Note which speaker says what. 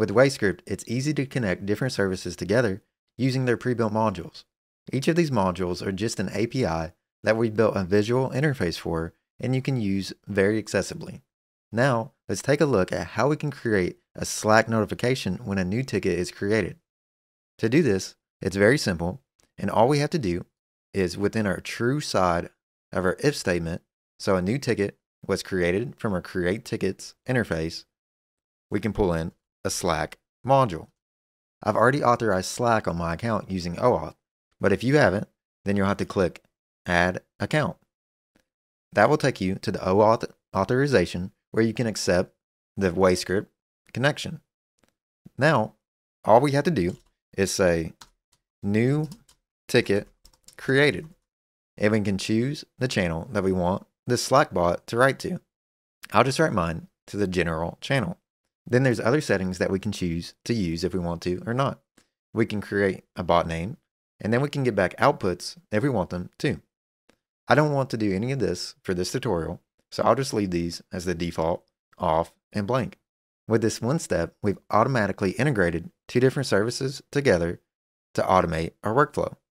Speaker 1: With WayScript, it's easy to connect different services together using their pre-built modules. Each of these modules are just an API that we've built a visual interface for and you can use very accessibly. Now, let's take a look at how we can create a Slack notification when a new ticket is created. To do this, it's very simple, and all we have to do is within our true side of our if statement, so a new ticket was created from our create tickets interface, we can pull in a Slack module. I've already authorized Slack on my account using OAuth, but if you haven't, then you'll have to click Add Account. That will take you to the OAuth authorization where you can accept the WayScript connection. Now, all we have to do is say new ticket created. And we can choose the channel that we want the Slack bot to write to. I'll just write mine to the general channel. Then there's other settings that we can choose to use if we want to or not. We can create a bot name, and then we can get back outputs if we want them too. I don't want to do any of this for this tutorial, so I'll just leave these as the default, off, and blank. With this one step, we've automatically integrated two different services together to automate our workflow.